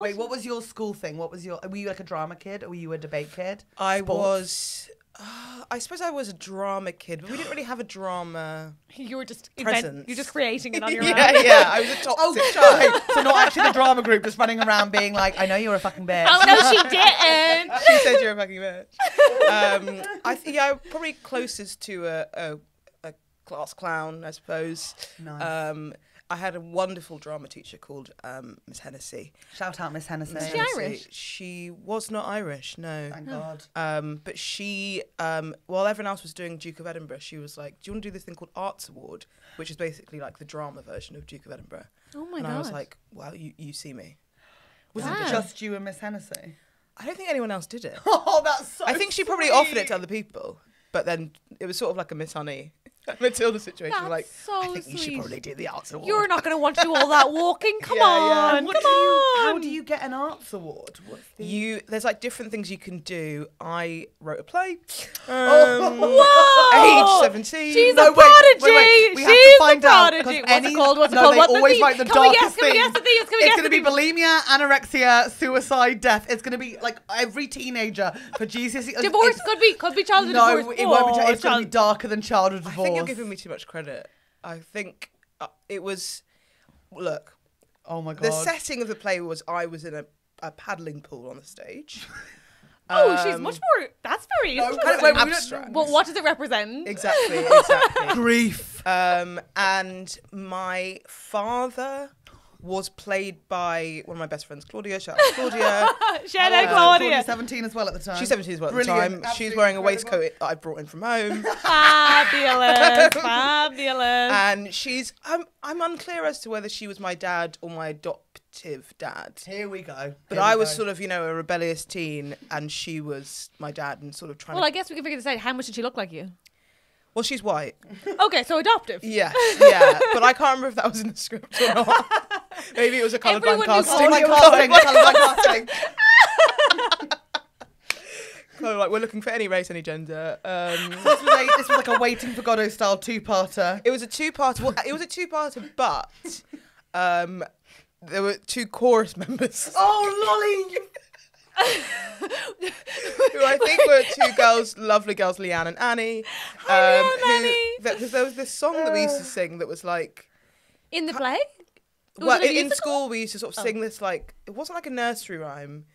Wait, what was your school thing? What was your? Were you like a drama kid or were you a debate kid? I Sports? was. Uh, I suppose I was a drama kid, but we didn't really have a drama. You were just Presence. you're just creating it on your yeah, own. yeah. I was a toxic Oh, child. so not actually the drama group, just running around being like, "I know you're a fucking bitch." Oh no, she didn't. she said you're a fucking bitch. Um, I think yeah, probably closest to a, a, a class clown, I suppose. Nice. Um, I had a wonderful drama teacher called um, Miss Hennessy. Shout out Miss Hennessy. Miss she Hennessy. Irish? She was not Irish, no. Thank God. Um, but she, um, while everyone else was doing Duke of Edinburgh, she was like, "Do you want to do this thing called Arts Award, which is basically like the drama version of Duke of Edinburgh?" Oh my and god. And I was like, "Well, you, you see me." Was Wow. it just you and Miss Hennessy? I don't think anyone else did it. Oh, that's so. I think she probably offered it to other people, but then it was sort of like a Miss Honey, Matilda situation. That's like, so I think you should probably do the Arts Award. You're not going to want to do all that walking. Come Yeah, yeah. on, What come do you, on. How do you get an arts award? The... You there's like different things you can do. I wrote a play. Um, Whoa! Age seventeen. She's No, a wait, wait, prodigy. wait. We have to find a out, prodigy. 'cause What's any- it called? What's it no, called? they What's always the write the Can we guess? darkest Can we guess the theme? Can we It's going to be bulimia, anorexia, suicide, death. It's going to be like every teenager for GCSE. Divorce could be could be childhood No, divorce. it won't be. It's going to be darker than childhood I divorce. Think you're giving me too much credit. I think uh, it was. Look, oh my god. the setting of the play was I was in a, a paddling pool on the stage. Oh, she's Um, much more. That's very No, interesting. wait, wait, we don't- abstract. Well, what does it represent? Exactly, exactly. grief. um, and my father was played by one of my best friends, Claudia. Shout out to Claudia. Shout out um, Claudia. 17 as well at the time. She's 17 as well at the Brilliant, time. She's absolutely wearing a incredible. waistcoat that I brought in from home. Fabulous, fabulous. and she's I'm I'm unclear as to whether she was my dad or my adoptive dad. Here we go. But I was sort of, you know, a rebellious teen and she was my dad and sort of trying well, I guess we can figure this out. How much did she look like you? Well, she's white. Okay, so adoptive. Yes, yeah. But I can't remember if that was in the script or not. Maybe it was a colourblind Everyone casting. Colourblind Colourblind casting. Colourblind casting. Kind like we're looking for any race, any gender. Um, this, was a, this was like a Waiting for Godot style two-parter. it was a two-parter. Well, it was a two-parter, but um, there were two chorus members Oh, lolly! who I think were two girls, lovely girls, Leanne and Annie. Hi, um, Leanne, who- Annie. Because there was this song that we used to sing that was like. In the play? Well, in, school we used to sort of Oh. sing this like it wasn't like a nursery rhyme.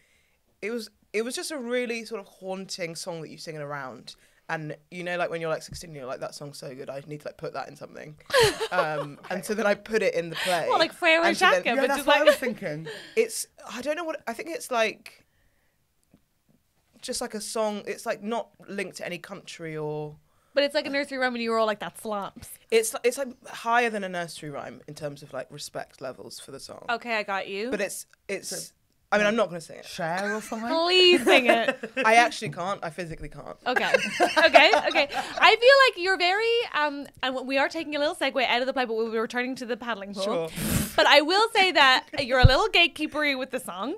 It was it was just a really sort of haunting song that you sing around. And you know, like when you're like 16, you're like, that song's so good, I need to like put that in something. Um, And so then I put it in the play. Well, like Freya and so Yeah, but that's just what I was thinking. It's I don't know what I think it's like. Just like a song, it's like not linked to any country or. But it's like a nursery rhyme, and you were all like, "That slaps." It's it's like higher than a nursery rhyme in terms of like respect levels for the song. Okay, I got you. But it's it's. I mean, I'm not going to sing it. Share or something? Please sing it. I actually can't. I physically can't. Okay. Okay. Okay. I feel like you're very um and we are taking a little segue out of the play, but we'll be returning to the paddling pool. Sure. But I will say that you're a little gatekeepery with the song.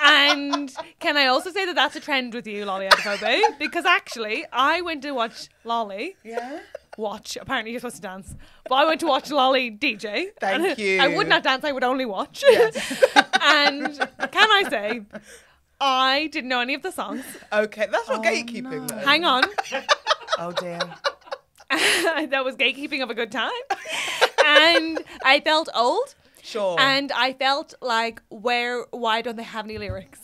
And can I also say that that's a trend with you, Lolly Adefope? Because actually, I went to watch Lolly Yeah. watch. Apparently, you're supposed to dance, but I went to watch Lolly DJ. Thank you. I would not dance. I would only watch. and can I say, I didn't know any of the songs. Okay, that's not Oh, gatekeeping no. though. Hang on. Oh dear. that was gatekeeping of a good time. and I felt old. Sure. And I felt like, where? Why don't they have any lyrics?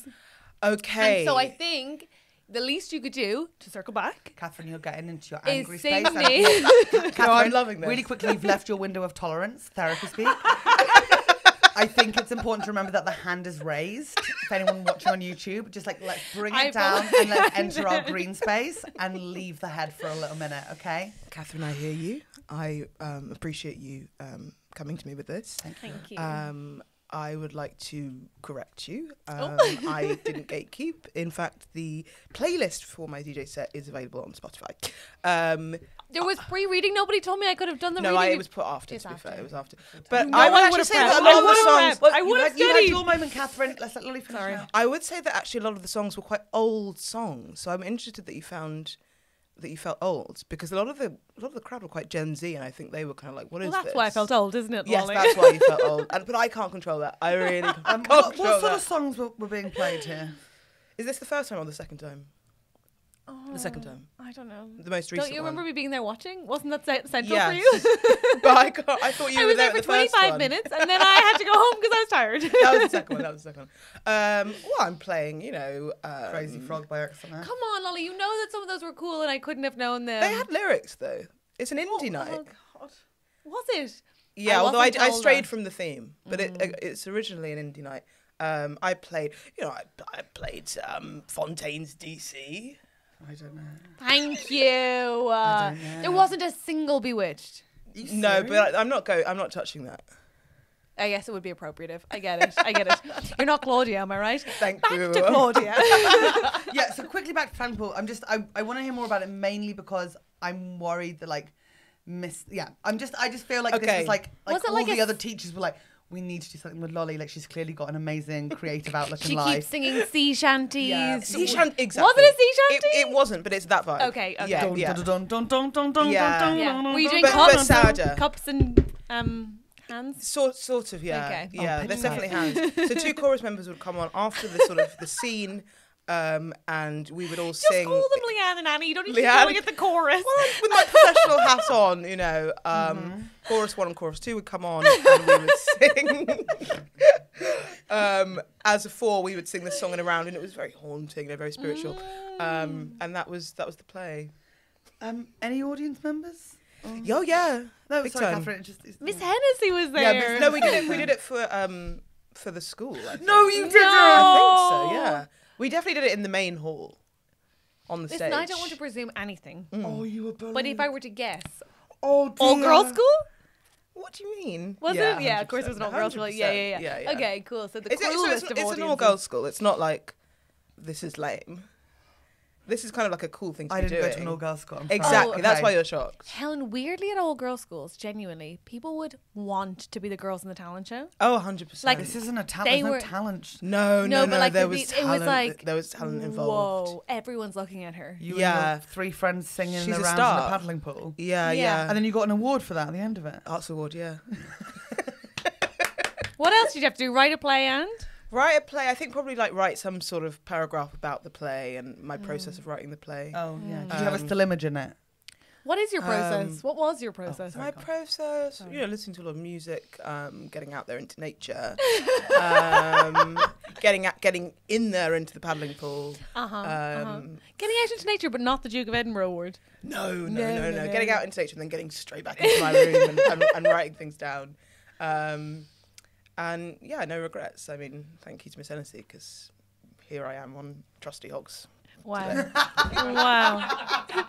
okay. And so I think the least you could do to circle back Catherine, you're getting into your is angry sing space. me. Catherine, No, I'm loving this. Really quickly, you've left your window of tolerance, therapy speak. I think it's important to remember that the hand is raised. If anyone watching on YouTube, just like let's bring I it down and let's enter our green space and leave the head for a little minute, okay? Catherine, I hear you. I um, appreciate you um, coming to me with this. Thank you. Um, I would like to correct you. Um, Oh. I didn't gatekeep. In fact, the playlist for my DJ set is available on Spotify. Um, there was pre-reading. Nobody told me I could have done the no, reading. I, it was put after. It's To be after. fair, it was after. But No, I I would actually say that a lot I of the songs. Well, I would've had, you had your moment, Catherine. Let's let Lolly finish. Sorry. I would say that actually a lot of the songs were quite old songs. So I'm interested that you found that you felt old? Because a lot of the a lot of the crowd were quite Gen Z, and I think they were kind of like, "What is Well, that's this?" why I felt old, isn't it, Yes, that's why you felt old. And, but I can't control that. I really can't Um, control what, what sort that. of songs were, were being played here? Is this the first time or the second time? The second time, I don't know. the most recent Don't you remember one. me being there watching? Wasn't that central Yes. for you? but I, can't, I thought you I were there there for the first 25 one. minutes and then I had to go home because I was tired. That was the second one. That was the second one. Um, well, I'm playing, you know, um, Crazy Frog by Exeter. Come on, Lolly, you know that some of those were cool and I couldn't have known them. They had lyrics though. It's an indie night. Oh, God. Was it? Yeah, I although I, I strayed that. from the theme, but it, it's originally an indie night. Um, I played, you know, I, I played um, Fontaines DC. I don't know. Thank you. Uh, don't know. there wasn't a single Bewitched. No, but I, I'm not go. I'm not touching that. I guess it would be appropriative. I get it. I get it. You're not Claudia, am I right? Thank Back you. to Claudia. yeah, so quickly back to Fanpool. I'm just I, I want to hear more about it mainly because I'm worried that like miss yeah. I'm just I just feel like this Okay. was like like Was it all like a the other teachers were like we need to do something with Lolly. Like she's clearly got an amazing creative outlook she in life. She keeps singing sea shanties. Yeah. Sea shan- exactly. Was it a sea shanty? It, it wasn't, but it's that vibe. Okay, okay. Yeah, Dun, yeah. dun, dun, dun, dun, dun, Yeah. dun, Yeah. dun, Were you doing But- dun, but cups, dun, dun. sadder. cups and um, hands? Sort, sort of, yeah. Okay. Yeah, Oh, there's pity. definitely hands. So two chorus members would come on after the sort of the scene, um, and we would all Just sing. call them Leanne and Annie. You don't need to keep Leanne. calling it the chorus. Well, with my professional hat on, you know, um, Mm-hmm. chorus one and chorus two would come on, and we would sing. um, as a four, we would sing the song in a round, and it was very haunting, you know, very spiritual. Mm. Um, and that was that was the play. Um, any audience members? Oh yeah, No, Big sorry, time. Catherine. It just, Miss Hennessy was there. yeah. But no, we did it. We did it for um for the school. I think. No, you didn't. I think so. Yeah, we definitely did it in the main hall, on the Listen, stage. I don't want to presume anything, mm. Oh, you were bullied. but if I were to guess, oh, all girls school What do you mean? was yeah, it? Yeah, of course it was an all girls school. Yeah, yeah, yeah, yeah, yeah. Okay, cool. So the It's, it's, cruelest it's, of it's an audiences. all girls school. It's not like this is lame. This is kind of like a cool thing to do. I be didn't doing. go to an all girls school. I'm sorry. Exactly. Oh, That's okay. why you're shocked. Helen, weirdly at all girls schools, genuinely, people would want to be the girls in the talent show. Oh, 100 percent. Like, This isn't a They talent. There's no talent. no, no, No, no. but like there the- was it was like, there was talent involved. Whoa, everyone's looking at her. You Yeah. and your three friends singing She's the a rounds in star. paddling pool. Yeah, Yeah. yeah. And then you got an award for that at the end of it. Arts award. Yeah. What else did you have to do? Write a play and? Write a play. I think probably like write some sort of paragraph about the play and my process of writing the play. Oh, yeah. Did you have a Um, still image in it? What is your process? Um, what was your process? My process, you know, listening to a lot of music, um, getting out there into nature, um, getting at, getting in there into the paddling pool. uh-huh, Um, uh-huh. Getting out into nature, but not the Duke of Edinburgh award. No, no, No, no, no, no, no. Getting out into nature and then getting straight back into my room and, and, and writing things down. And yeah, no regrets. I mean, thank you to Miss Hennessy because here I am on Trusty Hogs. Wow. wow.